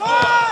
Oh!